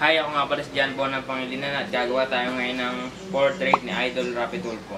Hi, ako nga pala si John Bon ng Pangilinan at gagawa tayo ngayon ng portrait ni Idol Rapi Tulfo.